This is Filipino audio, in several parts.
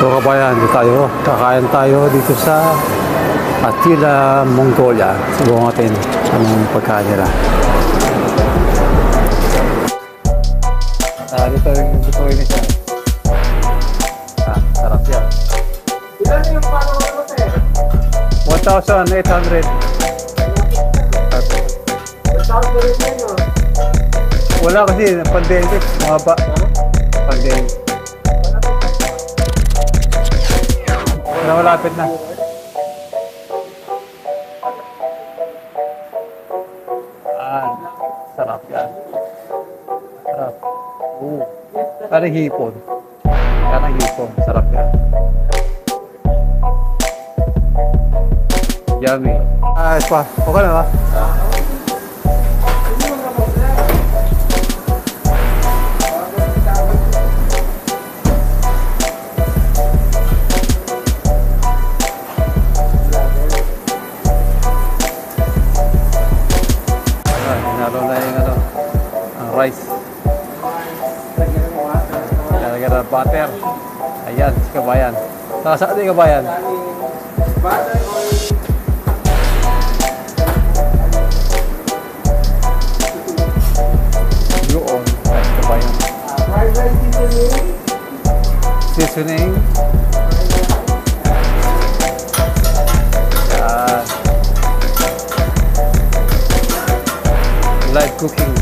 So kabayan, dito tayo. Kakain tayo dito sa Attila, Mongolia. Subukan natin anong pagkain nila. Ah, dito yung dito yung isa. Ah, sarap yan. Ilan yung follower mo, sir? 1,800. Tawag ko rin yun, no? Wala kasi, pandemic. Mababa. Pandemic. Na malapit na. Ah, sarap yan. Sarap. Oo. Parang hipon. Parang hipon. Sarap yan. Yummy. Ah, pa. Okay na ba? Ah, rice. Gara-gara pater ayan si kabayan. Nasa kebayan kabayan. Doon, oh, si kabayan seasoning ah. live cooking.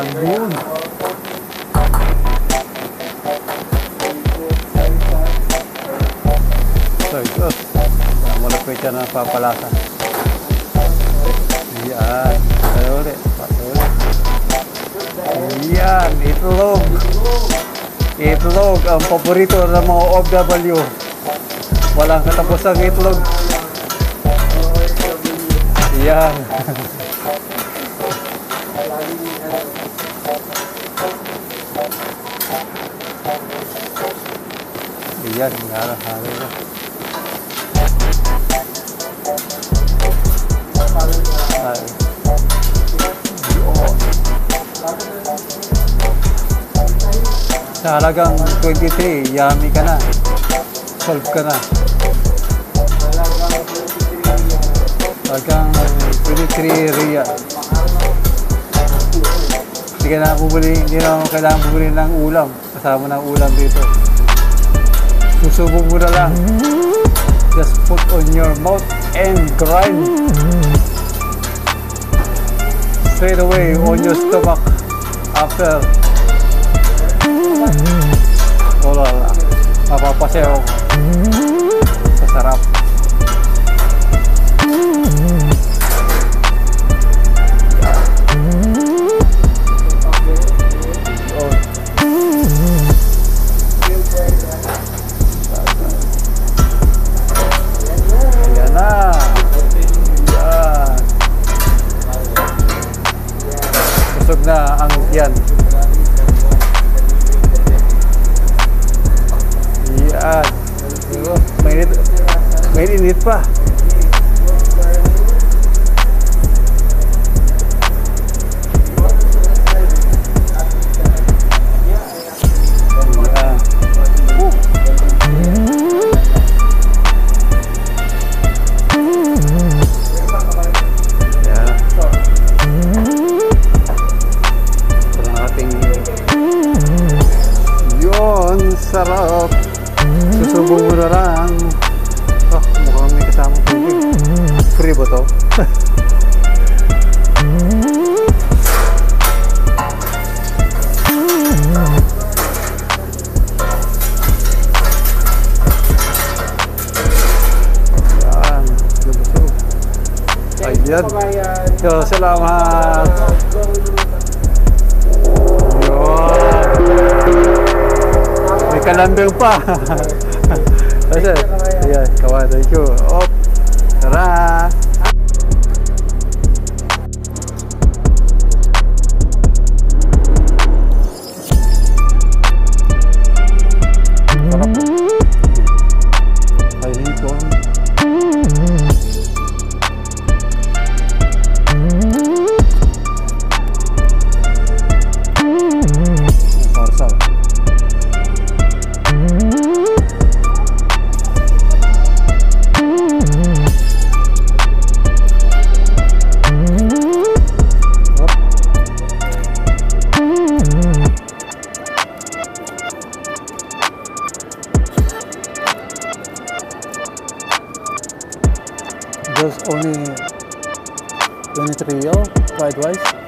Yan yun. So, ito. Malapit yan ang papalasa. Yan. Patuloy ulit. Patuloy. Yan. Itlog. Itlog. Ang paborito ng mga OFW. Walang katapusang itlog. Yan. Yan. Halo-halo na. Ay. Sa halagang 23, yummy ka na. Solve ka na. Halagang 23 real. Hindi ka na bumili, hindi na kailangan bumili ng ulam. Kasama ng ulam dito. Susubok mo na lang. Just put on your mouth and grind. Straight away on your stomach after. Na ang yan. Yan. Mainit. Mainit pa. Na lang. Oh, mukhang may kasamang tubig. Free ba to? Yan. Yo, salamat. Yun. May kalambing pa. That's it. Kawan. Thank you. Oh. there's only 23 years, fried rice.